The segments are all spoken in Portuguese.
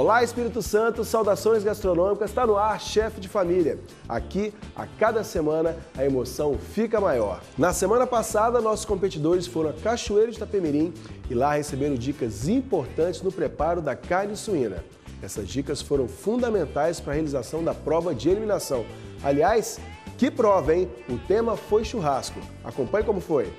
Olá, Espírito Santo, saudações gastronômicas, está no ar, chefe de família. Aqui, a cada semana, a emoção fica maior. Na semana passada, nossos competidores foram a Cachoeiro de Itapemirim e lá receberam dicas importantes no preparo da carne suína. Essas dicas foram fundamentais para a realização da prova de eliminação. Aliás, que prova, hein? O tema foi churrasco. Acompanhe como foi.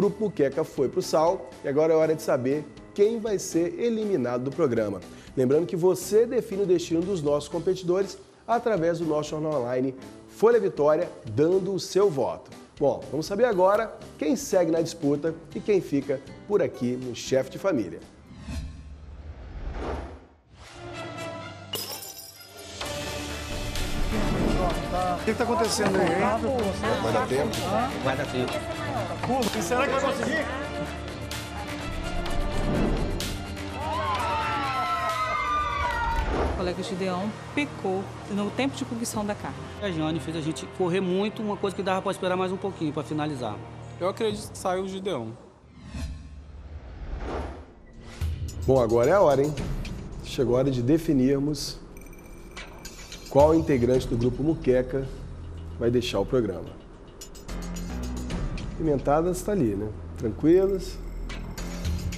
Grupo Muqueca foi para o sal e agora é hora de saber quem vai ser eliminado do programa. Lembrando que você define o destino dos nossos competidores através do nosso jornal online Folha Vitória, dando o seu voto. Bom, vamos saber agora quem segue na disputa e quem fica por aqui no Chefe de Família. O que está acontecendo aí, hein? Vai dar tempo? Vai dar tempo. E será que vai conseguir? O colega Gideão pecou no tempo de cocção da carne. A Jane fez a gente correr muito, uma coisa que dava para esperar mais um pouquinho para finalizar. Eu acredito que saiu o Gideão. Bom, agora é a hora, hein? Chegou a hora de definirmos qual integrante do grupo Muqueca vai deixar o programa. Pimentadas está ali, né? Tranquilas,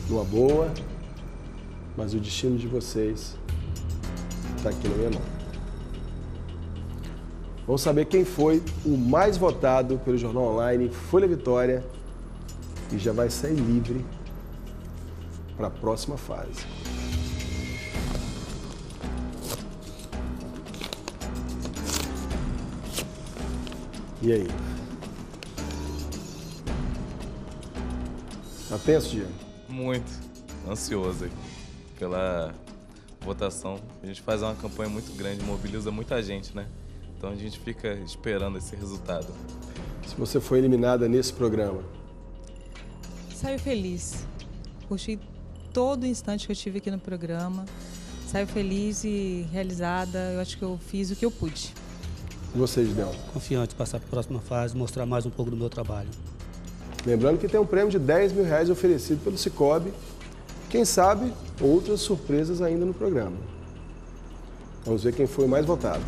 numa boa, mas o destino de vocês está aqui na minha mão. Vamos saber quem foi o mais votado pelo jornal online Folha Vitória e já vai sair livre para a próxima fase. E aí? Tá tenso, Diego? Muito ansioso aí pela votação. A gente faz uma campanha muito grande, mobiliza muita gente, né? Então a gente fica esperando esse resultado. Se você foi eliminada nesse programa, Saio feliz. Curti todo o instante que eu tive aqui no programa. Saio feliz e realizada. Eu acho que eu fiz o que eu pude. e você, Gideon? Confiante de passar para a próxima fase, mostrar mais um pouco do meu trabalho. Lembrando que tem um prêmio de 10 mil reais oferecido pelo Cicobi. Quem sabe, outras surpresas ainda no programa. Vamos ver quem foi o mais votado.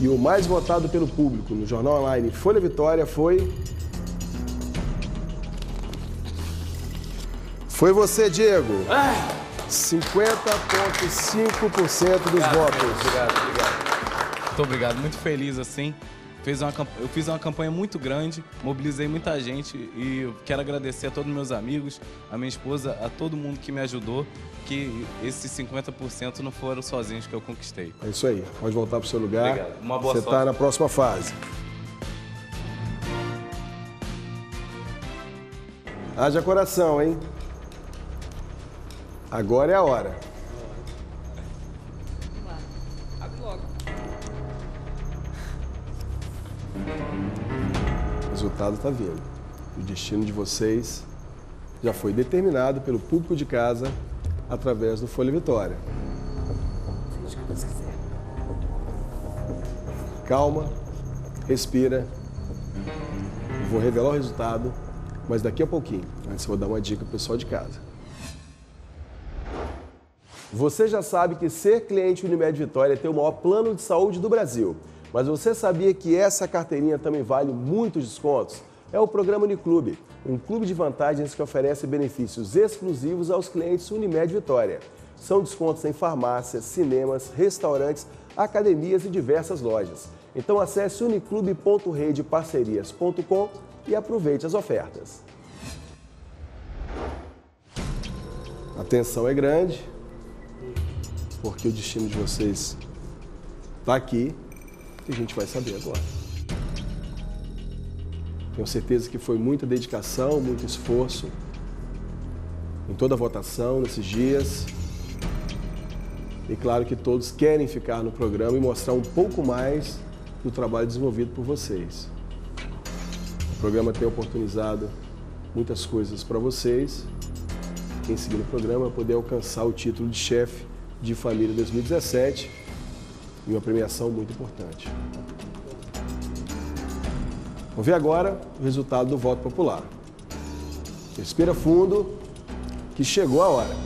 E o mais votado pelo público no jornal online Folha Vitória foi. Foi você, Diego. 50,5% dos votos. Obrigado, obrigado. Muito obrigado, muito feliz assim. Fez uma, eu fiz uma campanha muito grande, mobilizei muita gente e quero agradecer a todos os meus amigos, a minha esposa, a todo mundo que me ajudou, que esses 50% não foram sozinhos que eu conquistei. É isso aí. Pode voltar para o seu lugar. Obrigado. Uma boa Você está na próxima fase. Haja coração, hein? Agora é a hora. Resultado está vindo. O destino de vocês já foi determinado pelo público de casa através do Folha Vitória. Calma, respira. Vou revelar o resultado, mas daqui a pouquinho. Antes vou dar uma dica pro pessoal de casa. Você já sabe que ser cliente Unimed Vitória tem o maior plano de saúde do Brasil. Mas você sabia que essa carteirinha também vale muitos descontos? É o programa Uniclube, um clube de vantagens que oferece benefícios exclusivos aos clientes Unimed Vitória. São descontos em farmácias, cinemas, restaurantes, academias e diversas lojas. Então acesse uniclube.redeparcerias.com e aproveite as ofertas. A tensão é grande, porque o destino de vocês está aqui e a gente vai saber agora. Tenho certeza que foi muita dedicação, muito esforço em toda a votação nesses dias. E claro que todos querem ficar no programa e mostrar um pouco mais do trabalho desenvolvido por vocês. O programa tem oportunizado muitas coisas para vocês. Quem seguir no programa poder alcançar o título de chefe de família 2017 e uma premiação muito importante. Vamos ver agora o resultado do voto popular. Respira fundo, que chegou a hora.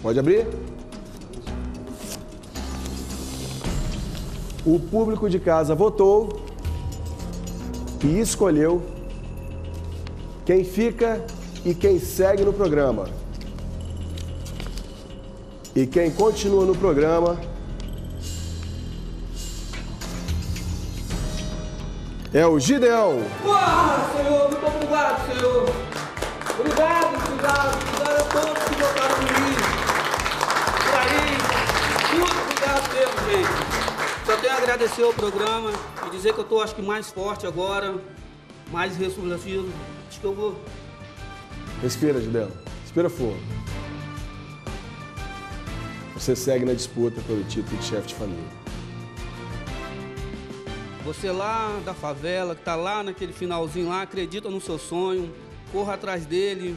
Pode abrir? O público de casa votou e escolheu quem fica e quem segue no programa. E quem continua no programa é o Gideão. Uau, Senhor, muito obrigado, Senhor. Obrigado, obrigado, obrigado a todos que votaram em mim. Por aí, muito obrigado mesmo, gente. Só tenho a agradecer ao programa e dizer que eu estou, acho que, mais forte agora, mais ressurgido. Acho que eu vou Respira, Gideão. Respira fundo. Você segue na disputa pelo título de chefe de família. Você lá da favela, que tá lá naquele finalzinho lá, acredita no seu sonho, corra atrás dele,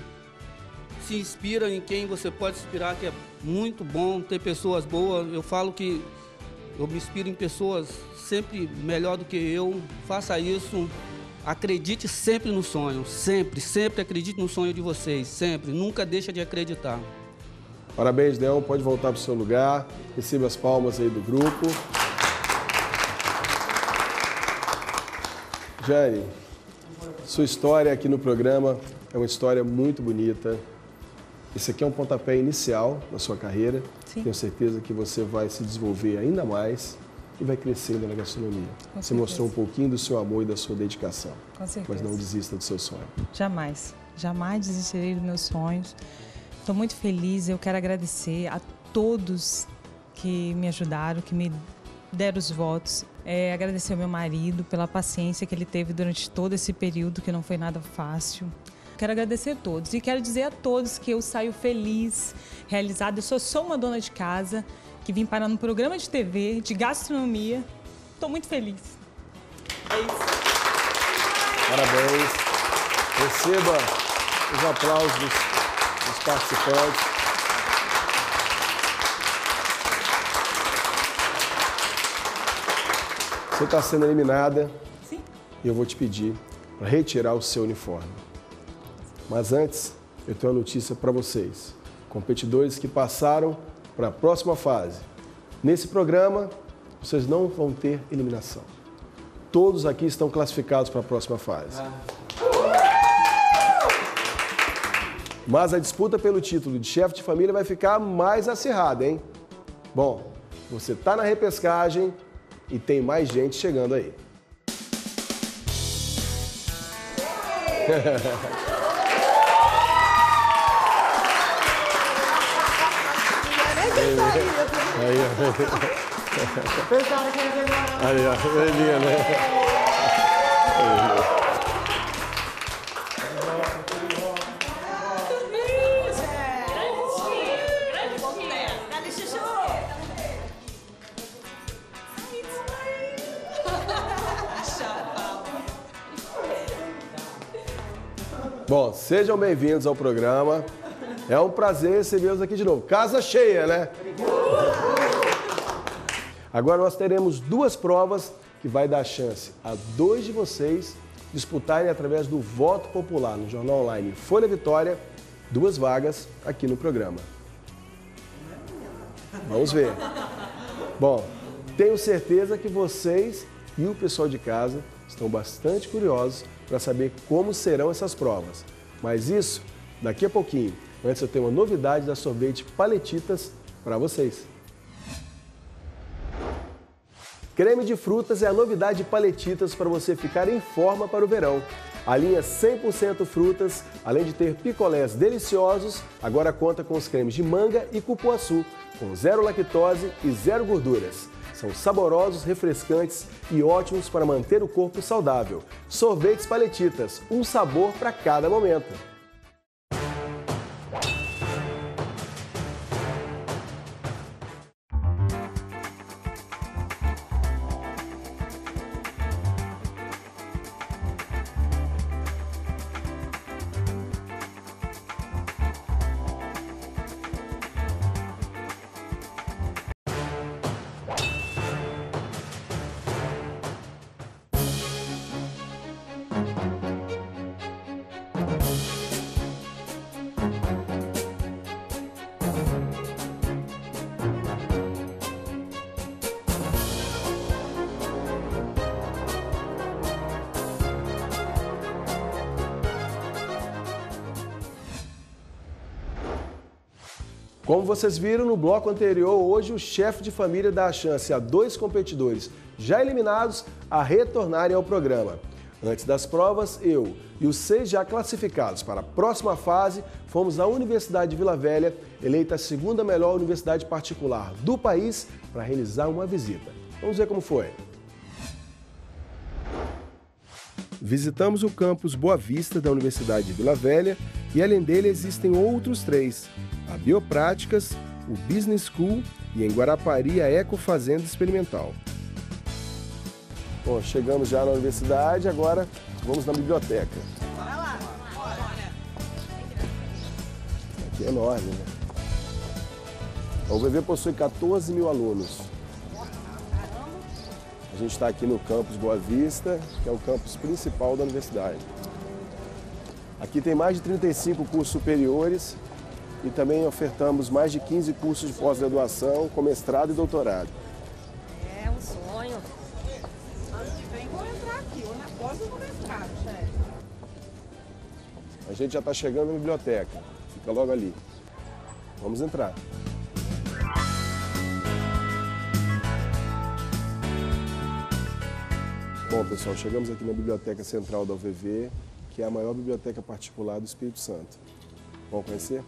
se inspira em quem você pode inspirar, que é muito bom ter pessoas boas. Eu falo que eu me inspiro em pessoas sempre melhor do que eu. Faça isso. Acredite sempre no sonho, sempre, sempre acredite no sonho de vocês, sempre. Nunca deixa de acreditar. Parabéns, Deão. Pode voltar para o seu lugar. Receba as palmas aí do grupo. Jane, sua história aqui no programa é uma história muito bonita. Esse aqui é um pontapé inicial na sua carreira. Sim. Tenho certeza que você vai se desenvolver ainda mais e vai crescendo na gastronomia. Com Você mostrou um certeza. pouquinho do seu amor e da sua dedicação. Com certeza. Mas não desista do seu sonho. Jamais, jamais desistirei dos meus sonhos. Estou muito feliz. Eu quero agradecer a todos que me ajudaram, que me deram os votos. É, agradecer ao meu marido pela paciência que ele teve durante todo esse período, que não foi nada fácil. Quero agradecer a todos e quero dizer a todos que eu saio feliz, realizada. Eu sou só uma dona de casa que vim parar num programa de TV de gastronomia. Estou muito feliz. É isso. Parabéns. Receba os aplausos dos participantes. Você está sendo eliminada Sim. e eu vou te pedir para retirar o seu uniforme. Mas antes, eu tenho uma notícia para vocês. Competidores que passaram para a próxima fase. Nesse programa, vocês não vão ter eliminação. Todos aqui estão classificados para a próxima fase. Mas a disputa pelo título de chefe de família vai ficar mais acirrada, hein? Bom, você está na repescagem e tem mais gente chegando aí. Aí, ó. Aí, ó. Velhinha, né? Sejam bem-vindos ao programa. É um prazer recebê-los aqui de novo. Casa cheia, né? Agora nós teremos duas provas que vai dar chance a dois de vocês disputarem através do voto popular no jornal online Folha Vitória, duas vagas aqui no programa. Vamos ver. Bom, tenho certeza que vocês e o pessoal de casa estão bastante curiosos para saber como serão essas provas. Mas isso daqui a pouquinho. Antes eu tenho uma novidade da sorvete Paletitas para vocês. Creme de frutas é a novidade de Paletitas para você ficar em forma para o verão. A linha 100% frutas, além de ter picolés deliciosos, agora conta com os cremes de manga e cupuaçu, com zero lactose e zero gorduras. São saborosos, refrescantes e ótimos para manter o corpo saudável. Sorvetes Paletitas, um sabor para cada momento. Como vocês viram no bloco anterior, hoje o chefe de família dá a chance a dois competidores já eliminados a retornarem ao programa. Antes das provas, eu e os seis já classificados para a próxima fase fomos à Universidade de Vila Velha, eleita a segunda melhor universidade particular do país, para realizar uma visita. Vamos ver como foi. Visitamos o campus Boa Vista da Universidade de Vila Velha e além dele existem outros três: a Biopráticas, o Business School e em Guarapari a Eco Fazenda Experimental. Bom, chegamos já na universidade, agora vamos na biblioteca. Aqui é enorme, né? O UVV possui 14 mil alunos. A gente está aqui no campus Boa Vista, que é o campus principal da universidade. Aqui tem mais de 35 cursos superiores e também ofertamos mais de 15 cursos de pós-graduação com mestrado e doutorado. É um sonho. Ano que vem vou entrar aqui, ou na pós ou no mestrado, chefe. A gente já está chegando na biblioteca, fica logo ali. Vamos entrar. Bom, pessoal, chegamos aqui na Biblioteca Central da UVV, que é a maior biblioteca particular do Espírito Santo. Vamos conhecer?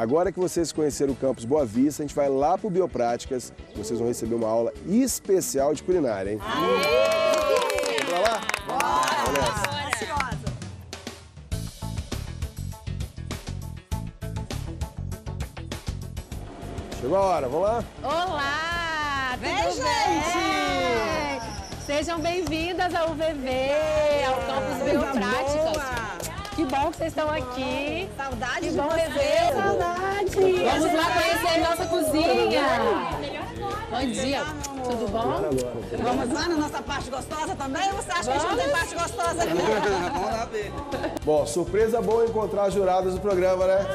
Agora que vocês conheceram o campus Boa Vista, a gente vai lá para o Biopráticas. Vocês vão receber uma aula especial de culinária, hein? Vamos pra lá? Bora! Ansiosa. Chegou a hora, vamos lá? Olá! Vem, tudo gente! bem? Sejam bem-vindas ao UVV, ao Campus Biopráticas. Que bom que vocês estão aqui. Saudade Que de bom você. rever. Saudade. Vamos lá conhecer nossa cozinha. Bom dia, tudo bom? Vamos lá na nossa parte gostosa também? Ou você acha que a gente não tem parte gostosa aqui? Vamos lá ver. Bom, surpresa boa encontrar as juradas do programa, né?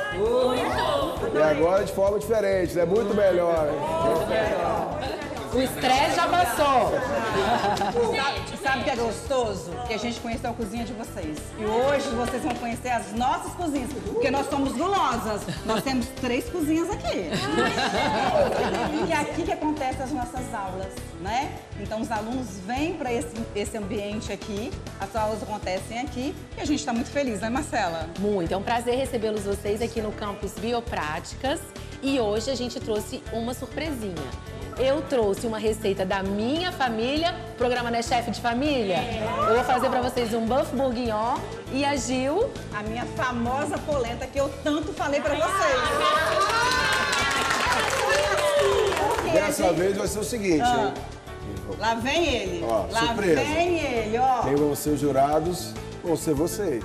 E agora de forma diferente, é muito melhor. né? O estresse já passou. Que é gostoso? Que a gente conheceu a cozinha de vocês. E hoje vocês vão conhecer as nossas cozinhas. Porque nós somos gulosas. Nós temos três cozinhas aqui. E aqui que acontecem as nossas aulas, né? Então os alunos vêm para esse, esse ambiente aqui, as aulas acontecem aqui e a gente está muito feliz, né, Marcela? Muito, é um prazer recebê-los vocês aqui no Campus Biopráticas. E hoje a gente trouxe uma surpresinha. Eu trouxe uma receita da minha família, o programa não é chefe de família? Eu vou fazer para vocês um buff bourguignon e a Gil A minha famosa polenta que eu tanto falei para vocês. Dessa vez vai ser o seguinte, Ah. Lá vem ele. Ó, Lá surpresa. vem ele, ó. Quem vão ser os jurados vão ser vocês.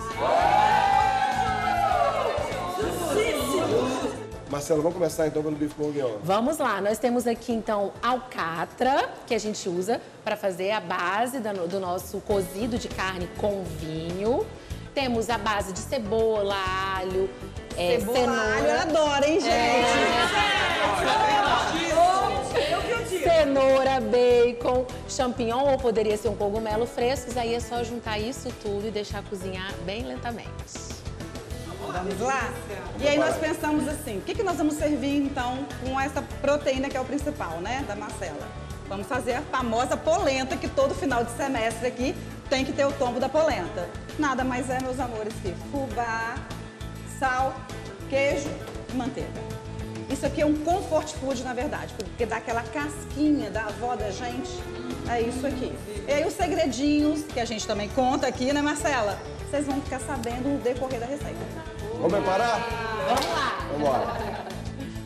Marcelo, vamos começar então com o bife bourguignon. Vamos lá, nós temos aqui então alcatra, que a gente usa para fazer a base do nosso cozido de carne com vinho. Temos a base de cebola, alho, é, Cebola, alho, eu cenoura, adoro, hein, gente? cenoura, bacon, champignon ou poderia ser um cogumelo frescos, aí é só juntar isso tudo e deixar cozinhar bem lentamente. Vamos lá? E aí nós pensamos assim, o que, que nós vamos servir então com essa proteína que é o principal, né, da Marcela? Vamos fazer a famosa polenta que todo final de semestre aqui tem que ter o tombo da polenta. Nada mais é, meus amores, que fubá, sal, queijo e manteiga. Isso aqui é um comfort food, na verdade, porque dá aquela casquinha da avó da gente. É isso aqui. E aí os segredinhos que a gente também conta aqui, né, Marcela? Vocês vão ficar sabendo no decorrer da receita. Vamos preparar? Vamos lá! Vamos lá.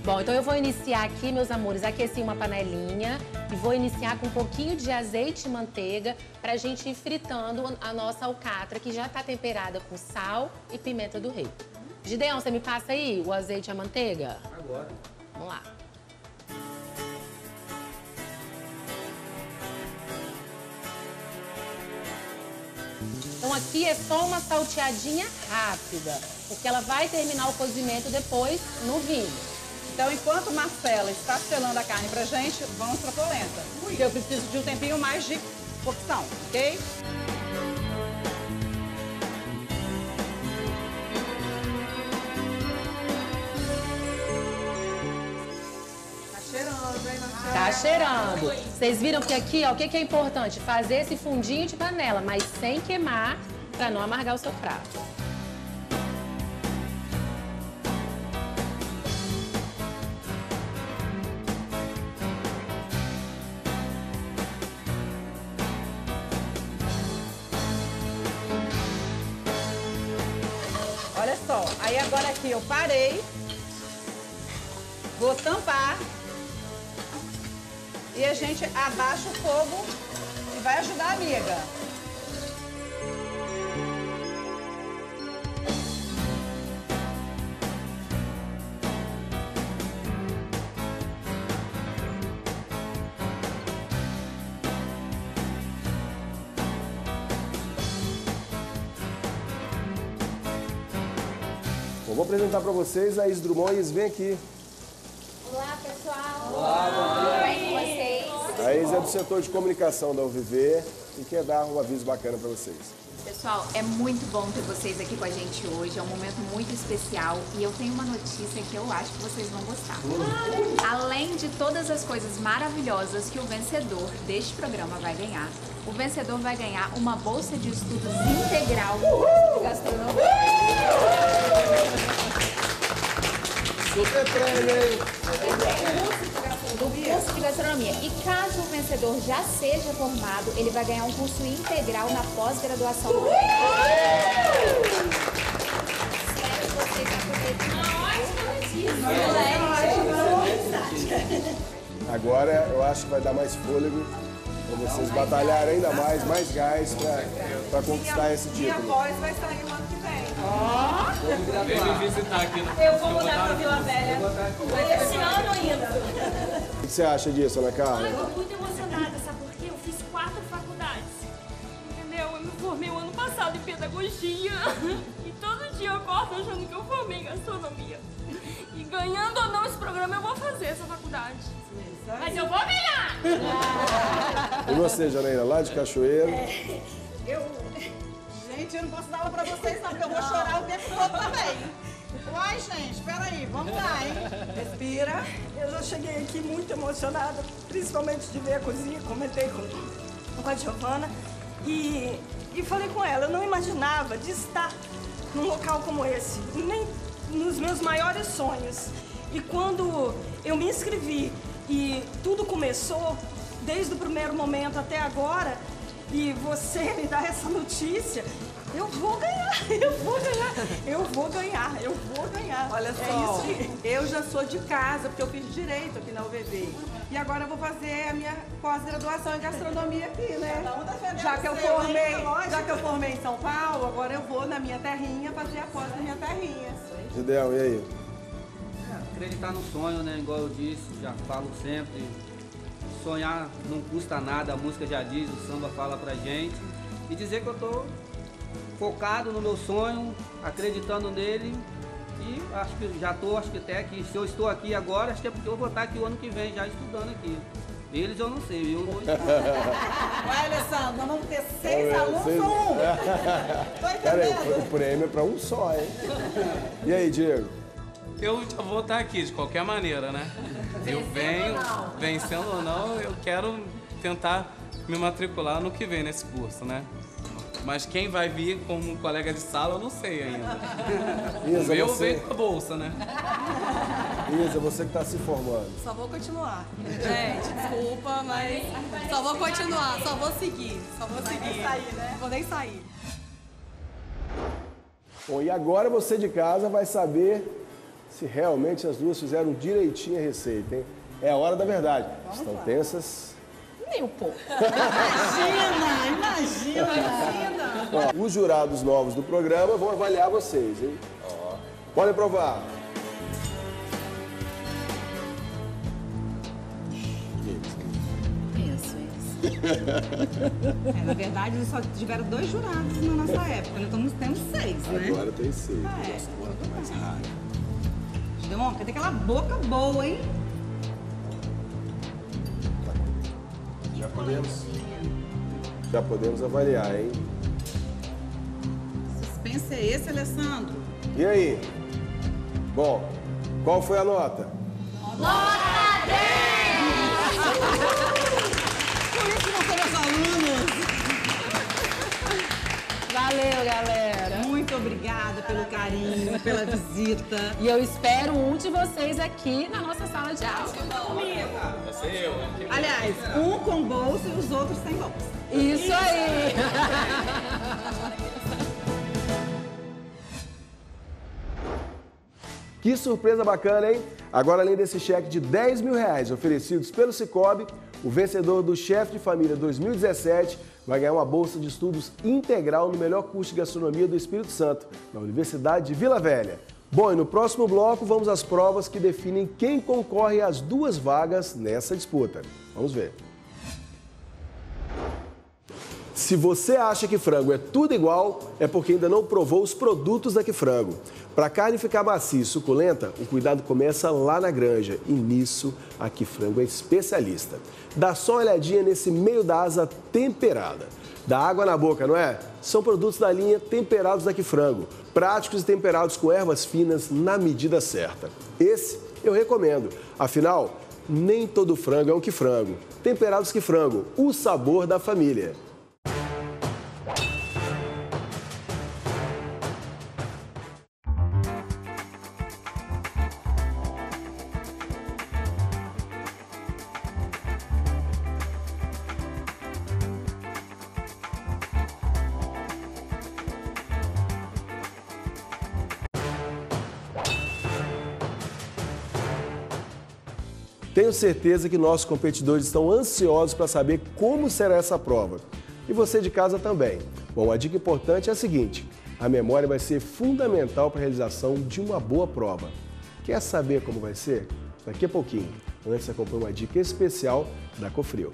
Bom, então eu vou iniciar aqui, meus amores, aqueci uma panelinha e vou iniciar com um pouquinho de azeite e manteiga pra gente ir fritando a nossa alcatra, que já tá temperada com sal e pimenta do rei. Gideão, você me passa aí o azeite e a manteiga? Agora. Vamos lá. Então aqui é só uma salteadinha rápida, porque ela vai terminar o cozimento depois no vinho. Então, enquanto Marcela está selando a carne pra gente, vamos pra polenta. Porque eu preciso de um tempinho mais de cocção, ok? Tá cheirando, hein, Marcela? Tá cheirando. Vocês viram que aqui, ó, o que, que é importante? Fazer esse fundinho de panela, mas sem queimar, pra não amargar o seu prato. Aqui eu parei, vou tampar e a gente abaixa o fogo e vai ajudar a amiga. Apresentar para vocês a Is Drummond. Is, vem aqui. Olá, pessoal. Olá, bom vocês? A Is é do setor de comunicação da UVV e quer dar um aviso bacana para vocês. Pessoal, é muito bom ter vocês aqui com a gente hoje. É um momento muito especial e eu tenho uma notícia que eu acho que vocês vão gostar. Além de todas as coisas maravilhosas que o vencedor deste programa vai ganhar, o vencedor vai ganhar uma bolsa de estudos integral de gastronomia. Super prêmio, hein? do curso de gastronomia. E caso o vencedor já seja formado, ele vai ganhar um curso integral na pós-graduação. Espero que vocês aproveitem. Agora eu acho que vai dar mais fôlego para vocês batalharem ainda mais, mais gás para conquistar esse Minha título. voz vai sair ano que vem. Me visitar aqui no Eu vou mudar pra Vila Velha. Esse ano ainda. O que você acha disso, Ana Carla? Eu tô muito emocionada, sabe por quê? Eu fiz quatro faculdades. Entendeu? Eu me formei o ano passado em pedagogia. E todo dia eu acordo achando que eu formei em gastronomia. E ganhando ou não esse programa, eu vou fazer essa faculdade. Mas eu vou ganhar! E você, Janaína, lá de Cachoeiro? Eu. Gente, eu não posso dar aula pra vocês, não, porque eu vou chorar o tempo todo também. Uai, gente, peraí, vamos lá, hein? Respira. Eu já cheguei aqui muito emocionada, principalmente de ver a cozinha, comentei com, com a Giovana e, e falei com ela, eu não imaginava de estar num local como esse, nem nos meus maiores sonhos. E quando eu me inscrevi e tudo começou, desde o primeiro momento até agora, e você me dá essa notícia, eu vou ganhar, eu vou ganhar, eu vou ganhar, eu vou ganhar. Olha É só, isso aí. eu já sou de casa, porque eu fiz direito aqui na UVV. E agora eu vou fazer a minha pós-graduação em gastronomia aqui, né? Já que eu formei, já que eu formei em São Paulo, agora eu vou na minha terrinha fazer a pós na minha terrinha. Gideão, e aí? Acreditar no sonho, né? Igual eu disse, já falo sempre. Sonhar não custa nada, a música já diz, o samba fala pra gente. E dizer que eu tô focado no meu sonho, acreditando nele E acho que já estou, acho que até aqui, se eu estou aqui agora, acho que é porque eu vou estar aqui o ano que vem já estudando aqui. Eles eu não sei, eu vou estudar. Vai, Alessandro, nós vamos ter seis É, alunos seis- ou um? Tô entendendo? o prêmio é pra um só, hein? E aí, Diego? Eu já vou estar aqui de qualquer maneira, né? Eu venho, vencendo ou não, eu quero tentar me matricular no que vem nesse curso, né? Mas quem vai vir como colega de sala, eu não sei ainda. Isa, o meu você- veio com a bolsa, né? Isa, você que tá se formando. Só vou continuar. Gente, desculpa, mas só vou continuar, só vou seguir. Só vou seguir. né? Vou nem sair. Bom, e agora você de casa vai saber se realmente as duas fizeram direitinho a receita, hein? É a hora da verdade. Estão tensas? Um pouco. Imagina, imagina. Ó, os jurados novos do programa vão avaliar vocês, hein? Podem provar. Isso, isso. É, na verdade, eles só tiveram dois jurados na nossa época. Nós estamos tendo seis, né? Agora tem seis. É. Agora tá mais raro. Dom, cadê aquela boca boa, hein? Podemos, já podemos avaliar, hein? Suspense é esse, Alessandro? E aí? Bom, qual foi a nota? Por isso que não somos alunos. Valeu, galera. Obrigada pelo carinho, pela visita. E eu espero um de vocês aqui na nossa sala de aula. Vai ser eu? Aliás, um com bolsa e os outros sem bolsa. Isso aí. Que surpresa bacana, hein? Agora, além desse cheque de 10 mil reais oferecidos pelo Cicobi, o vencedor do Chefe de Família 2017 vai ganhar uma bolsa de estudos integral no melhor curso de gastronomia do Espírito Santo, na Universidade de Vila Velha. Bom, e no próximo bloco vamos às provas que definem quem concorre às duas vagas nessa disputa. Vamos ver. Se você acha que frango é tudo igual, é porque ainda não provou os produtos da Que Frango. Para a carne ficar macia e suculenta, o cuidado começa lá na granja e nisso a Que Frango é especialista. Dá só uma olhadinha nesse meio da asa temperada. Dá água na boca, não é? São produtos da linha Temperados da Que Frango, práticos e temperados com ervas finas na medida certa. Esse eu recomendo. Afinal, nem todo frango é um que frango. Temperados que frango, o sabor da família. Certeza que nossos competidores estão ansiosos para saber como será essa prova. E você de casa também. Bom, a dica importante é a seguinte: a memória vai ser fundamental para a realização de uma boa prova. Quer saber como vai ser? Daqui a pouquinho. Antes, acompanhe uma dica especial da Cofrio.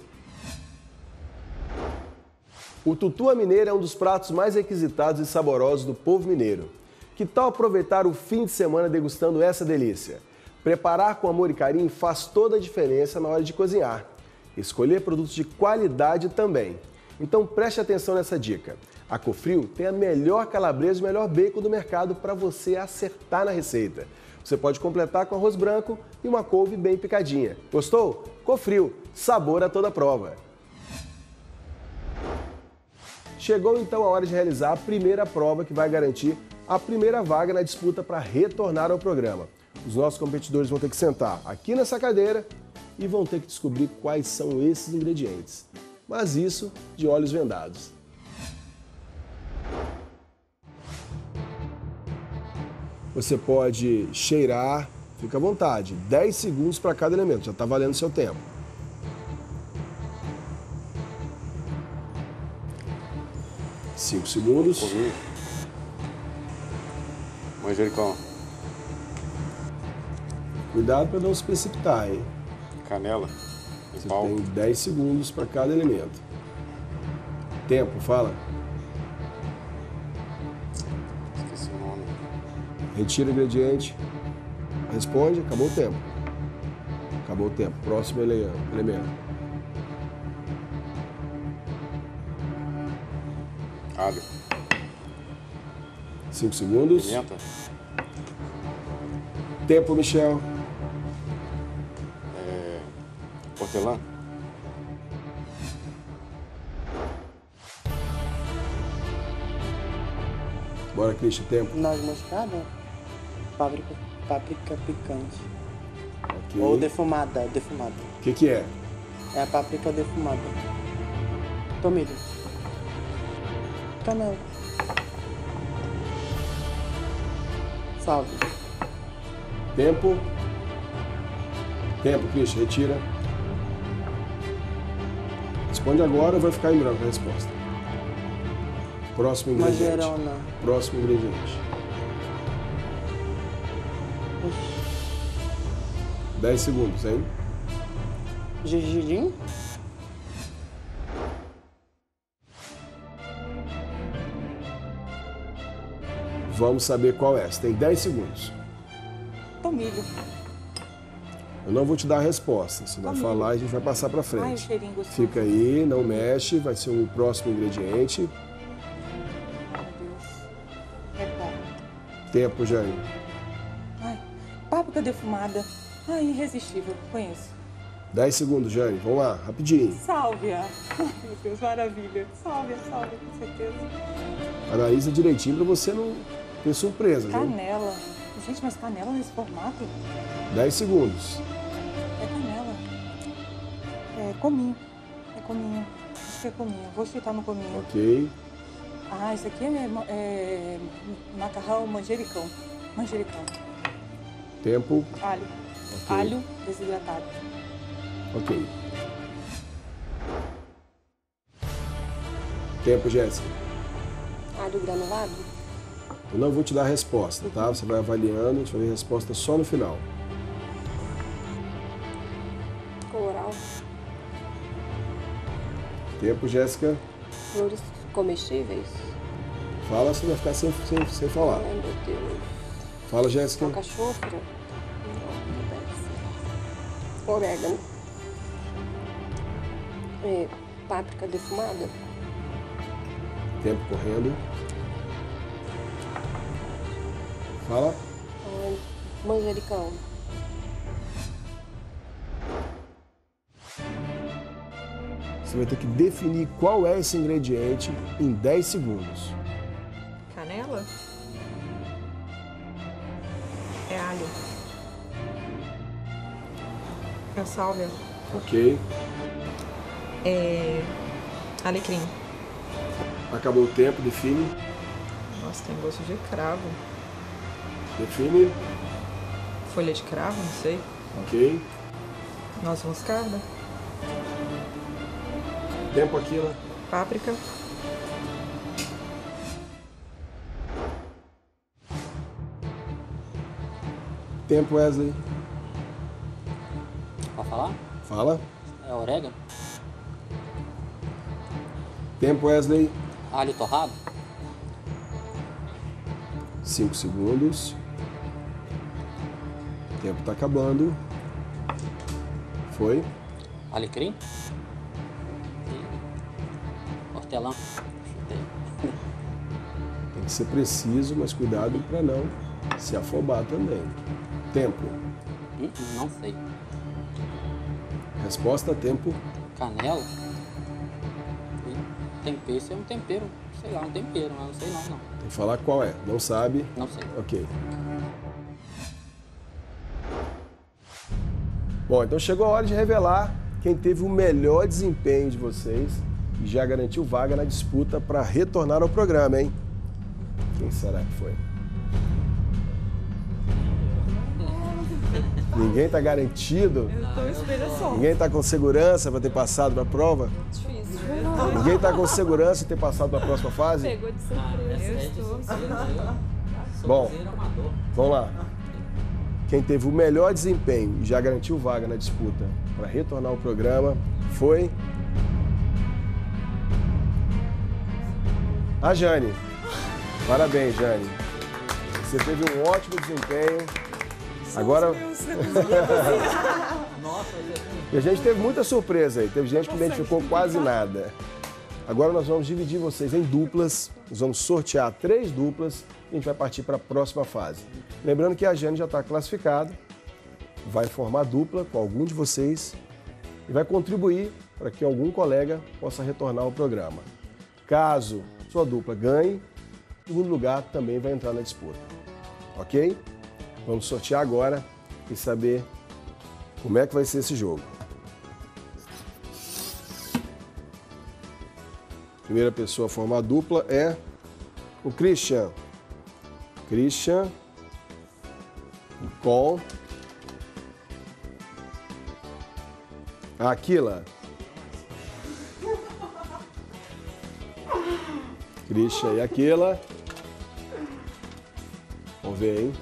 O tutua mineiro é um dos pratos mais requisitados e saborosos do povo mineiro. Que tal aproveitar o fim de semana degustando essa delícia? Preparar com amor e carinho faz toda a diferença na hora de cozinhar. Escolher produtos de qualidade também. Então preste atenção nessa dica. A Cofrio tem a melhor calabresa e o melhor bacon do mercado para você acertar na receita. Você pode completar com arroz branco e uma couve bem picadinha. Gostou? Cofrio, sabor a toda prova. Chegou então a hora de realizar a primeira prova que vai garantir a primeira vaga na disputa para retornar ao programa. Os nossos competidores vão ter que sentar aqui nessa cadeira e vão ter que descobrir quais são esses ingredientes. Mas isso de olhos vendados. Você pode cheirar, fica à vontade, 10 segundos para cada elemento, já está valendo seu tempo. Cinco segundos. Manjericão. Cuidado para não se precipitar, hein? Canela. Você tem 10 segundos para cada elemento. Tempo, fala. Esqueci o nome. Retira o ingrediente. Responde, acabou o tempo. Acabou o tempo. Próximo ele- elemento. Alho. Cinco segundos. Pimenta. Tempo, Michel. Hortelã. Bora, Christian, tempo. Noz moscada? Páprica, páprica picante. Ok. Ou defumada, defumada. O que, que é? É a páprica defumada. Tomilho. Canela. Salve. Tempo. Tempo, Christian, retira. Responde agora ou vai ficar em branco a resposta. Próximo ingrediente. Manjerona. Próximo ingrediente. 10 segundos, hein? Gergelim. Vamos saber qual é. Você tem 10 segundos. Tomilho. Eu não vou te dar a resposta. Se vai Tomilho. falar, a gente vai passar para Ai, frente. cheirinho gostoso. Fica aí, não mexe, vai ser o próximo ingrediente. É bom. Tempo, Jane. Ai, páprica defumada. Ai, irresistível. Conheço. 10 segundos, Jane. Vamos lá, rapidinho. Sálvia. Ai, meu Deus, maravilha. Sálvia, sálvia, com certeza. Analisa direitinho para você não ter surpresa, viu? Canela. Gente, mas canela nesse formato? 10 segundos. Cominho. É cominho. Que é cominho. Vou chutar no cominho. Ok. Ah, isso aqui é, é macarrão manjericão. Manjericão. Tempo. Alho. Ok. Alho desidratado. Ok. Tempo, Jéssica. Alho granulado? Eu não vou te dar a resposta, tá? Você vai avaliando, a gente vai ver a resposta só no final. Tempo, Jéssica. Flores comestíveis? Fala, você vai ficar sem, sem, sem falar. Ai, meu Deus. Fala, Jéssica. Não deve ser. Orégano? É, páprica defumada? Tempo correndo. Fala. Ai, manjericão? Você vai ter que definir qual é esse ingrediente em 10 segundos. Canela? É alho. É sálvia. Ok. É alecrim. Acabou o tempo, define. Nossa, tem gosto de cravo. Define. Folha de cravo, não sei. Ok. Noz moscada. Tempo, Aquila. Páprica. Tempo, Wesley. Pode falar? Fala. É orégano? Tempo, Wesley. Alho torrado? 5 segundos. O tempo tá acabando. Foi. Alecrim? Hortelã? Chutei. Tem que ser preciso, mas cuidado para não se afobar também. Tempo. Hum, não sei. Resposta, tempo. Canela? Tempero, isso é um tempero, sei lá, um tempero, mas não sei não, não. Tem que falar qual é. Não sabe? Não sei. Ok. Bom, então chegou a hora de revelar quem teve o melhor desempenho de vocês e já garantiu vaga na disputa para retornar ao programa, hein? Quem será que foi? Ninguém tá garantido? Ninguém tá com segurança para ter passado na prova? Difícil. Ninguém tá com segurança de ter passado na próxima fase? Pegou de surpresa. Eu estou. Bom, vamos lá. Quem teve o melhor desempenho e já garantiu vaga na disputa para retornar ao programa foi a Jane. Parabéns, Jane. Você teve um ótimo desempenho. Agora. E a gente teve muita surpresa aí. Teve gente que identificou quase nada. Agora nós vamos dividir vocês em duplas. Nós vamos sortear três duplas e a gente vai partir para a próxima fase. Lembrando que a Jane já está classificada, vai formar dupla com algum de vocês e vai contribuir para que algum colega possa retornar ao programa. Caso sua dupla ganhe, o segundo lugar também vai entrar na disputa. Ok? Vamos sortear agora e saber como é que vai ser esse jogo. Primeira pessoa a formar a dupla é o Christian. Christian com Aquila. Christian e Aquila. Vamos ver, hein?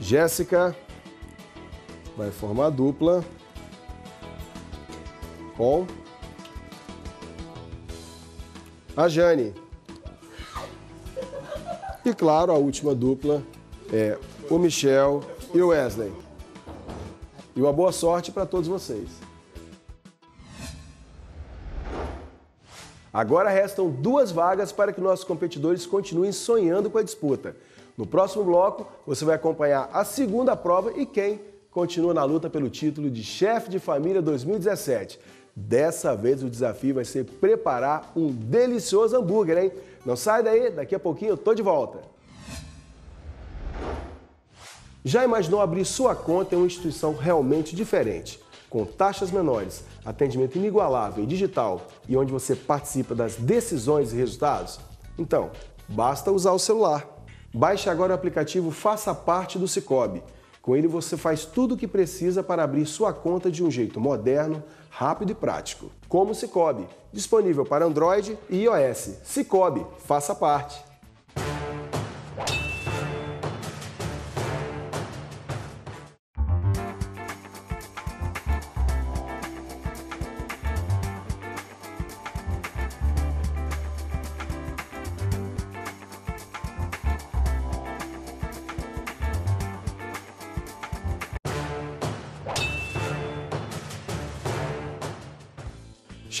Jéssica vai formar a dupla com a Jane. E claro, a última dupla é o Michel e o Wesley. E uma boa sorte para todos vocês. Agora restam duas vagas para que nossos competidores continuem sonhando com a disputa. No próximo bloco, você vai acompanhar a segunda prova e quem continua na luta pelo título de chefe de família 2017. Dessa vez o desafio vai ser preparar um delicioso hambúrguer, hein? Não sai daí, daqui a pouquinho eu tô de volta. Já imaginou abrir sua conta em uma instituição realmente diferente? Com taxas menores, atendimento inigualável e digital e onde você participa das decisões e resultados? Então, basta usar o celular. Baixe agora o aplicativo Faça Parte do Cicobi. Com ele você faz tudo o que precisa para abrir sua conta de um jeito moderno, rápido e prático. Como o Cicobi, disponível para Android e iOS. Cicobi, faça parte.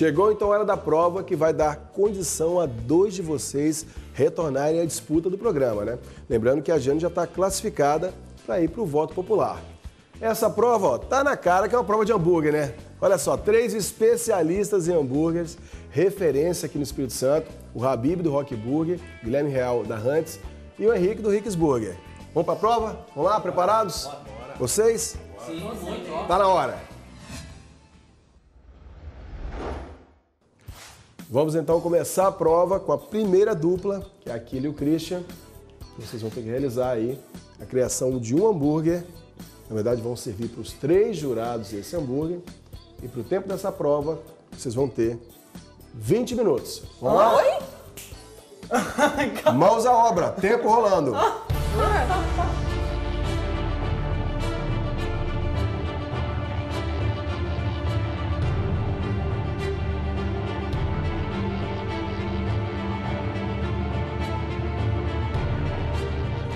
Chegou então a hora da prova que vai dar condição a dois de vocês retornarem à disputa do programa, né? Lembrando que a Jane já está classificada para ir para o voto popular. Essa prova, ó, tá na cara que é uma prova de hambúrguer, né? Olha só, três especialistas em hambúrgueres, referência aqui no Espírito Santo, o Habib do Rock Burger, Guilherme Real da Hunts e o Henrique do Rick's Burger. Vamos para a prova? Vamos lá, preparados? Vocês? Sim. Tá na hora. Vamos então começar a prova com a primeira dupla, que é aquele e o Christian. Vocês vão ter que realizar aí a criação de um hambúrguer. Na verdade, vão servir para os três jurados esse hambúrguer. E para o tempo dessa prova, vocês vão ter 20 minutos. Vamos lá? Oi? Mãos à obra, tempo rolando.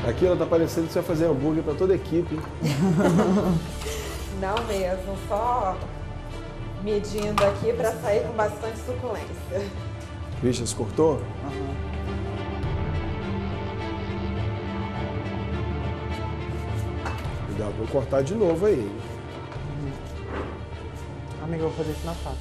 Aqui ela tá parecendo que você vai fazer hambúrguer para toda a equipe. Não mesmo, só medindo aqui para sair com bastante suculência. Christian, você cortou? Cuidado pra não cortar de novo aí. Amiga, eu vou fazer isso na faca.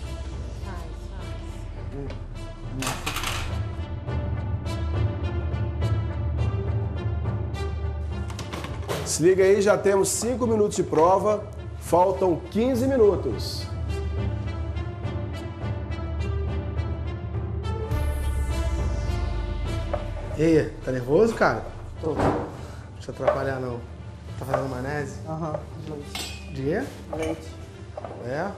Se liga aí, já temos 5 minutos de prova, faltam 15 minutos. E aí, tá nervoso, cara? Tô. Deixa eu atrapalhar não. Tá fazendo maionese? Aham, leite. De quê? Leite. É?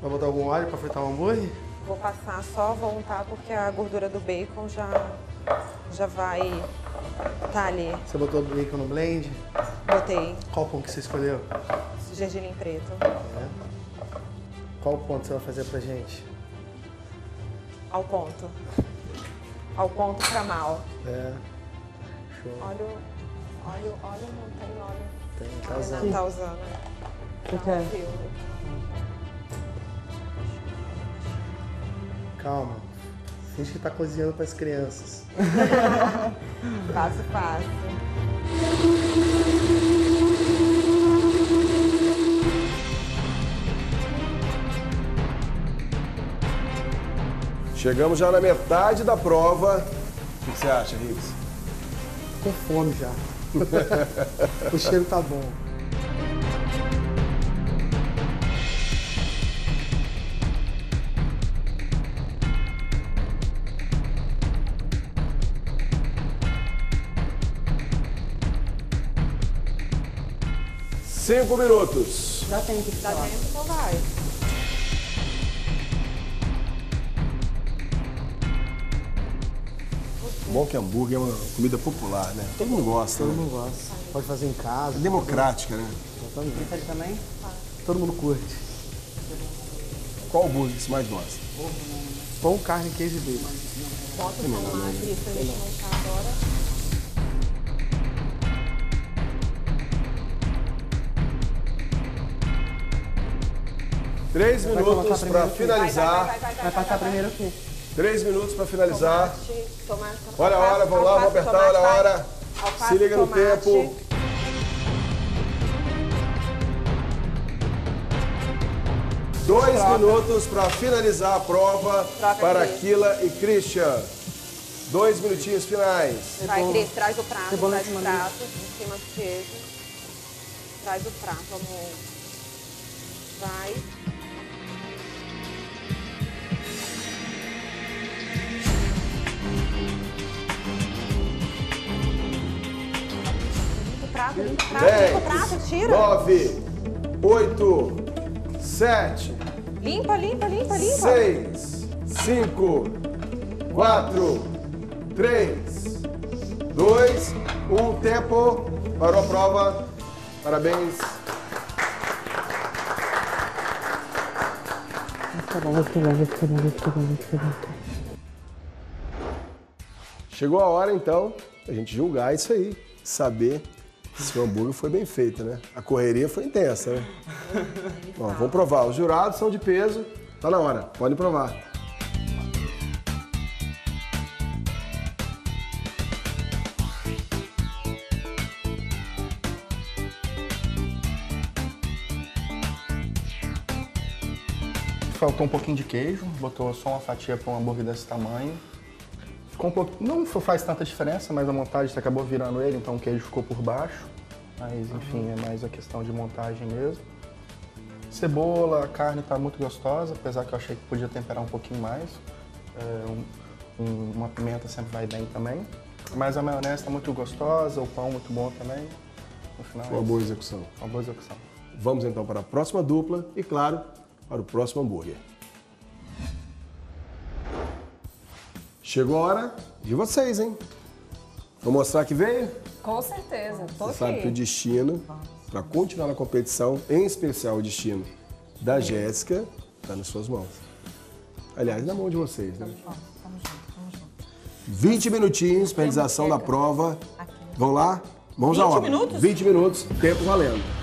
Vai botar algum óleo pra fritar o hambúrguer? Vou passar só, vou untar porque a gordura do bacon já, já vai tá ali. Você botou bacon no blend? Botei Qual pão que você escolheu? gergelim preto. É. Qual ponto você vai fazer pra gente? ao ponto. Ao ponto pra mal. É. Show. Olha, o- olha, o- olha, não tem óleo. Tem, tá usando. Não tá usando. O é? Calma. Finge que tá cozinhando pras crianças. Fácil, fácil. Chegamos já na metade da prova. O que você acha, Riggs? Com fome já. o cheiro tá bom. Cinco minutos. Dá tempo que Dá tempo, então vai. Bom que hambúrguer é uma comida popular, né? Todo mundo gosta. Todo né? mundo gosta. Pode fazer em casa. É democrática, né? Exatamente. Também? Todo mundo curte. Qual hambúrguer que você mais gosta? Pão, carne, queijo e bacon. Bota o pão Três minutos para finalizar. Vai, vai, vai, vai, Vai passar primeiro o quê? Três minutos para finalizar. Tomate, tomate, Olha a hora, vamos lá, vamos alface, apertar, tomate, olha a hora. Alface, Se liga no tomate. tempo. Dois Troca. minutos para finalizar a prova Troca, para Cris. Aquila e Christian. Dois minutinhos finais. Vai, Cris, traz o prato, traz o prato, em cima do queijo. Traz o prato, amor. Vai. Prato, limpa o prato, limpa o prato, Dez, tira. nove, oito, sete, Limpa, limpa, limpa, limpa. seis, cinco, quatro, três, dois, um. Tempo. Parou a prova. Parabéns. Chegou a hora, então, da gente julgar isso aí. Saber se o hambúrguer foi bem feito, né? A correria foi intensa, né? Bom, vamos provar. Os jurados são de peso. Tá na hora. Podem provar. Faltou um pouquinho de queijo, botou só uma fatia para um hambúrguer desse tamanho. Ficou um pouco, não faz tanta diferença, mas a montagem acabou virando ele, então o queijo ficou por baixo. Mas enfim, é mais a questão de montagem mesmo. Cebola, a carne tá muito gostosa, apesar que eu achei que podia temperar um pouquinho mais. É, um- um- uma pimenta sempre vai bem também. Mas a maionese tá muito gostosa, o pão muito bom também. No final, Foi uma é boa execução. Uma boa execução. Vamos então para a próxima dupla e, claro, para o próximo hambúrguer. Chegou a hora de vocês, hein? Vou mostrar que veio? Com certeza, tô Você sabe que o destino, para continuar na competição, em especial o destino da Jéssica, está nas suas mãos. Aliás, na mão de vocês, né? 20 minutinhos para realização da prova. Vamos lá? Vamos à 20 obra. minutos? 20 minutos, tempo valendo.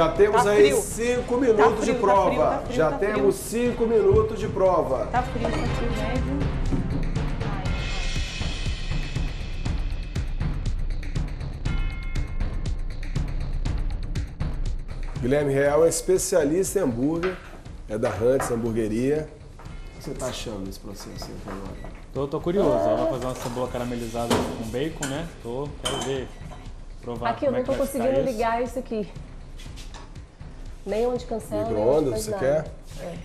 Já temos Tá aí frio. 5 Tá minutos frio, de tá prova. frio, tá frio, Já tá temos 5 minutos de prova. Tá frio, tá frio, médio. Guilherme Real é especialista em hambúrguer, é da Hunts Hamburgueria. O que você está achando desse processo aí até agora? Tô, tô curioso. Ela vai fazer uma cebola caramelizada com bacon, né? Tô, quero ver. Provar Aqui, eu como não é vai ficar conseguindo isso. ligar isso aqui. Nem onde cancela, Micro-ondas, você nada. quer? É.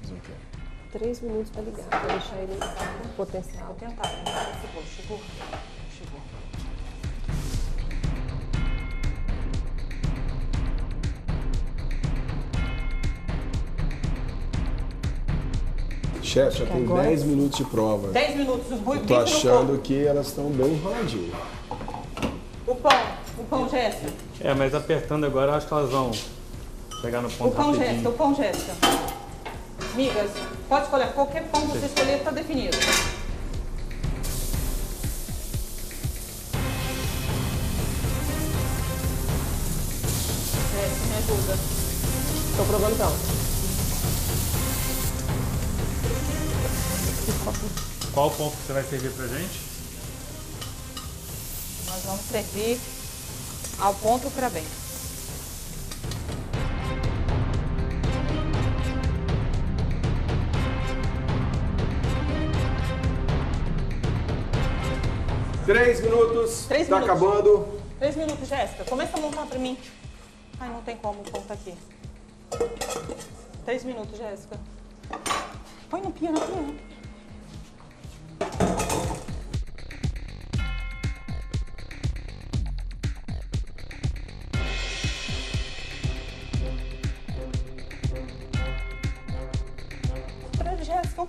Fazer o quê? Três minutos pra ligar, pra deixar ele em potencial. Vou tentar. Chegou, chegou. Chegou. Chefe, já tem Agora- 10 minutos de prova. 10 minutos, o bui- Eu bife tô achando que elas estão bem enroladinhas. O pão, o pão, Jéssica. É, mas apertando agora, eu acho que elas vão chegar no O ponto pão, Jéssica, o pão, Jéssica. Migas, pode escolher. Qualquer pão que você escolher está definido. Jéssica, me ajuda. Tô provando pão. Qual ponto que você vai servir pra gente? Nós vamos servir ao ponto para bem. Três minutos. Três tá minutos. acabando. Três minutos, Jéssica. Começa a montar para mim. Ai, não tem como, pão tá aqui. Três minutos, Jéssica. Põe no pia, no pia.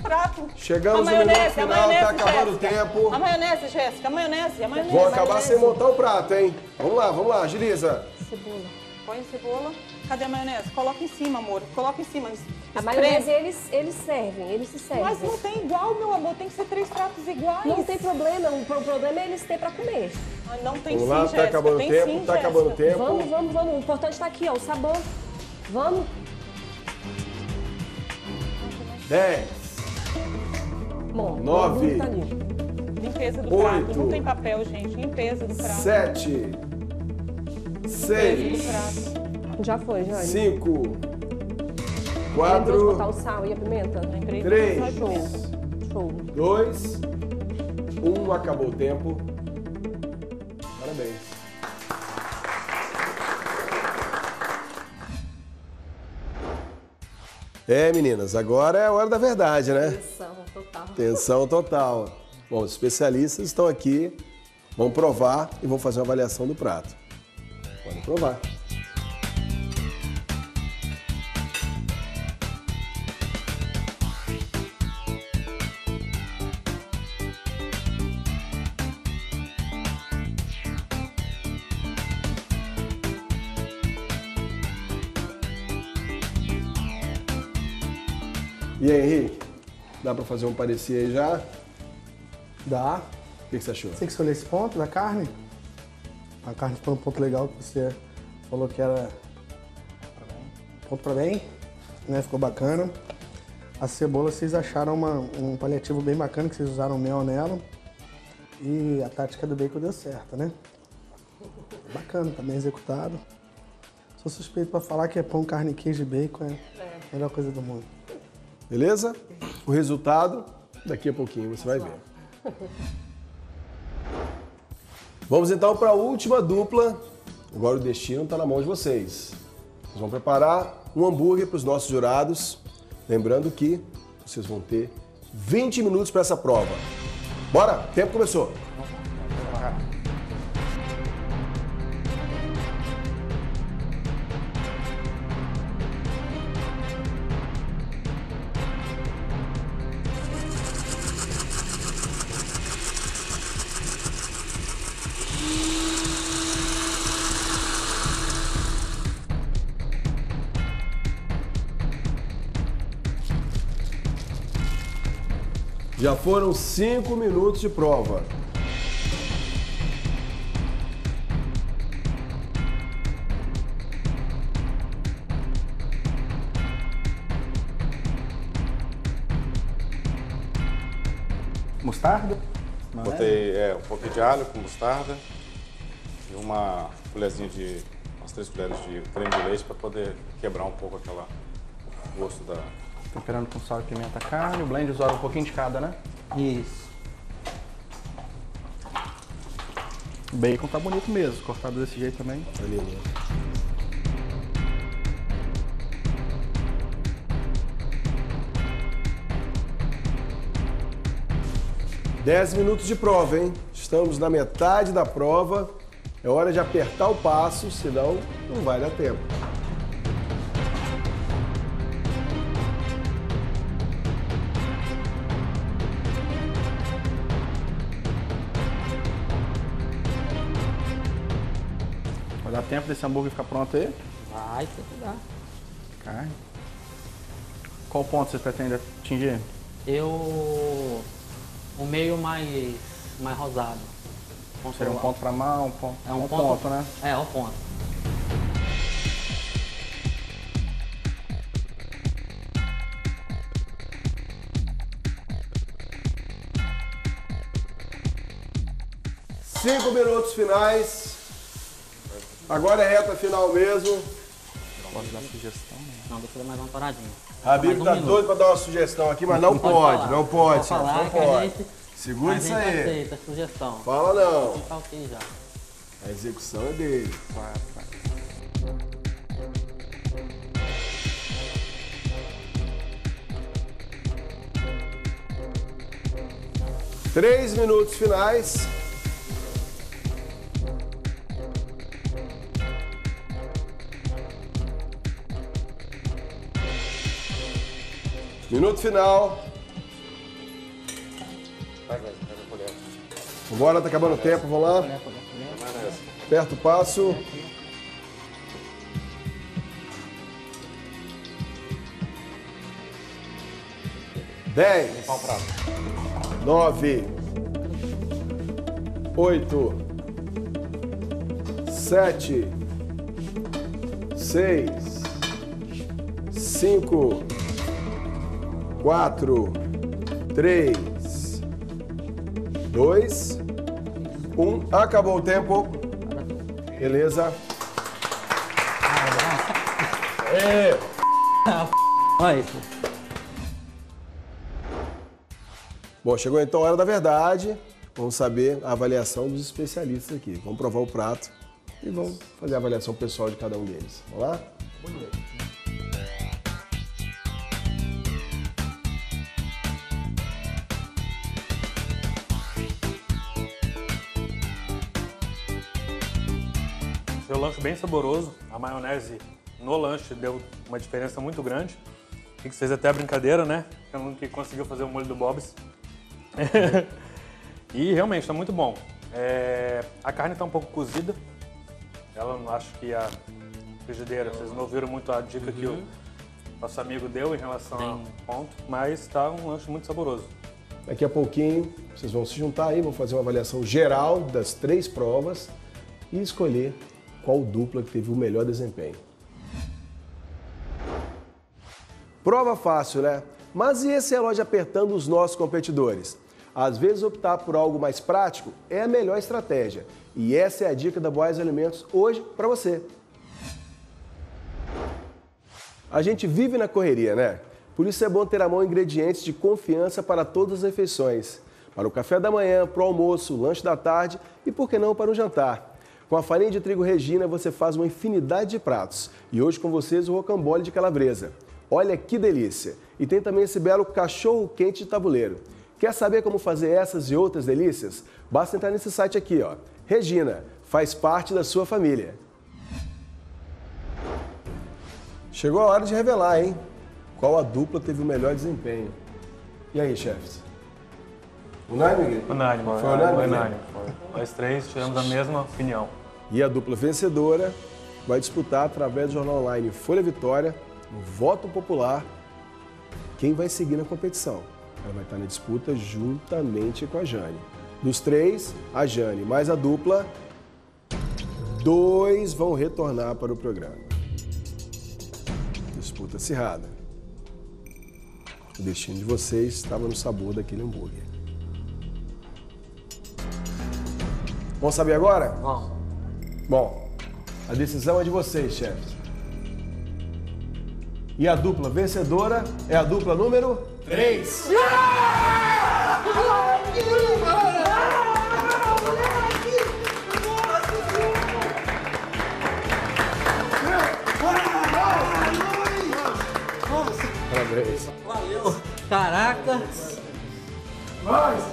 Prato. Chegamos a maionese, a final, maionese, tá acabando o Jéssica. tempo. A maionese, Jéssica, a maionese, a maionese. Vou acabar maionese. sem montar o prato, hein? Vamos lá, vamos lá, agiliza. Cebola. Põe a cebola. Cadê a maionese? Coloca em cima, amor. Coloca em cima. A maionese eles, eles servem, eles se servem. Mas não tem igual, meu amor. Tem que ser três pratos iguais. Não tem problema, o pro- problema é eles ter pra comer. Ai, não tem Vamos lá, tá acabando o tempo, tá acabando o tempo. Vamos, vamos, vamos. O importante tá aqui, ó, o sabor. Vamos. 10, Bom, Nove. tá. Limpeza do Oito. prato. Não tem papel, gente. Limpeza do prato. 7, Limpeza do 6, prato. Já foi, já. 5, Lembrou de 4, botar o sal e a pimenta? Lembrei Três. Show. Show. 2, 1, acabou o tempo. Parabéns. É, meninas, agora é a hora da verdade, né? Total. Tensão total. Bom, os especialistas estão aqui, vão provar e vão fazer uma avaliação do prato. Podem provar. E aí, Henrique? Dá pra fazer um parecer aí já? Dá. O que, que você achou? Você que escolheu esse ponto da carne? A carne foi um ponto legal que você falou que era ponto pra bem, né? Ficou bacana. A cebola vocês acharam uma- um paliativo bem bacana, que vocês usaram mel nela. E a tática do bacon deu certo, né? Bacana, tá bem executado. Sou suspeito pra falar que é pão, carne, queijo e bacon é a melhor coisa do mundo. Beleza? O resultado, daqui a pouquinho você vai ver. Vamos então para a última dupla. Agora o destino está na mão de vocês. Vocês vão preparar um hambúrguer para os nossos jurados. Lembrando que vocês vão ter 20 minutos para essa prova. Bora? Tempo começou. Foram 5 minutos de prova. Mostarda? Botei é, um pouquinho de alho com mostarda e uma colherzinha de. umas três colheres de creme de leite para poder quebrar um pouco aquela o gosto da. Temperando com sal e pimenta carne. O blend usa um pouquinho de cada, né? Isso. Bacon tá bonito mesmo, cortado desse jeito também. Beleza. Dez minutos de prova, hein? Estamos na metade da prova. É hora de apertar o passo, senão não vai dar tempo. Desse hambúrguer ficar pronto aí? Vai, tem que dar. Carne. Qual ponto você pretende atingir? Eu. O meio mais. mais rosado. Seria um ponto pra mão, um ponto, É um, um ponto, ponto, né? É, um ponto. Cinco minutos finais. Agora é reta final mesmo. Pode dar sugestão? Não, deixa eu dar mais uma paradinha. Mais um tá doido pra dar uma sugestão aqui, mas não, Pode pode, não pode, Pode falar não que a pode. gente- Segura isso aí. aceita a sugestão. Fala não. Tá. A execução é dele. Três minutos finais. Minuto final. Pega a colher. Vambora, tá acabando o tempo, vamos lá. Aperta o passo. Dez. Nove, oito, sete, seis, cinco, quatro, três, dois, um. Acabou o tempo. Beleza. É. Olha isso. Bom, chegou então a hora da verdade. Vamos saber a avaliação dos especialistas aqui. Vamos provar o prato e vamos fazer a avaliação pessoal de cada um deles. Vamos lá? Seu bem saboroso. A maionese no lanche deu uma diferença muito grande. Gente fez até a brincadeira, né? Falando que conseguiu fazer o molho do Bob's. e realmente está muito bom. É, a carne está um pouco cozida. Ela não acho que a frigideira, vocês não ouviram muito a dica que o nosso amigo deu em relação ao ponto, mas está um lanche muito saboroso. Daqui a pouquinho vocês vão se juntar aí, vão fazer uma avaliação geral das três provas e escolher qual dupla que teve o melhor desempenho. Prova fácil, né? Mas e esse relógio apertando os nossos competidores? Às vezes optar por algo mais prático é a melhor estratégia. E essa é a dica da Boas Alimentos hoje para você. A gente vive na correria, né? Por isso é bom ter à mão ingredientes de confiança para todas as refeições. Para o café da manhã, para o almoço, lanche da tarde e, por que não, para o jantar. Com a farinha de trigo Regina, você faz uma infinidade de pratos. E hoje com vocês o rocambole de calabresa. Olha que delícia! E tem também esse belo cachorro quente de tabuleiro. Quer saber como fazer essas e outras delícias? Basta entrar nesse site aqui, ó. Regina, faz parte da sua família. Chegou a hora de revelar, hein? Qual a dupla teve o melhor desempenho? E aí, chefes? Unânime? Unânime, Foi unânime? unânime. Nós três tivemos a mesma opinião. E a dupla vencedora vai disputar através do jornal online Folha Vitória, no voto popular, quem vai seguir na competição. Ela vai estar na disputa juntamente com a Jane. Dos três, a Jane mais a dupla, dois vão retornar para o programa. Disputa acirrada. O destino de vocês estava no sabor daquele hambúrguer. Vamos saber agora? Vamos. Bom, a decisão é de vocês, chefes. E a dupla vencedora é a dupla número 3. Parabéns. Valeu. Caraca. Mas,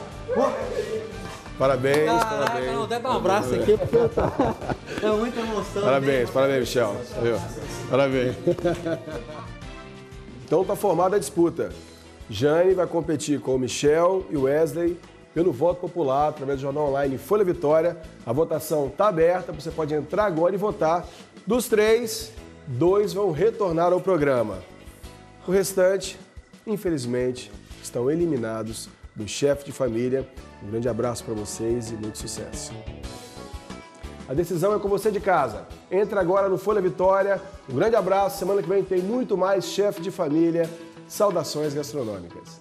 Parabéns, Caraca, parabéns. não, pra um abraço aqui, muita emoção. Parabéns, parabéns, Michel. Viu? Parabéns. Então tá formada a disputa. Jane vai competir com o Michel e o Wesley pelo voto popular através do jornal online Folha Vitória. A votação está aberta, você pode entrar agora e votar. Dos três, dois vão retornar ao programa. O restante, infelizmente, estão eliminados do chefe de família. Um grande abraço para vocês e muito sucesso. A decisão é com você de casa. Entra agora no Folha Vitória. Um grande abraço. Semana que vem tem muito mais chefe de família. Saudações gastronômicas.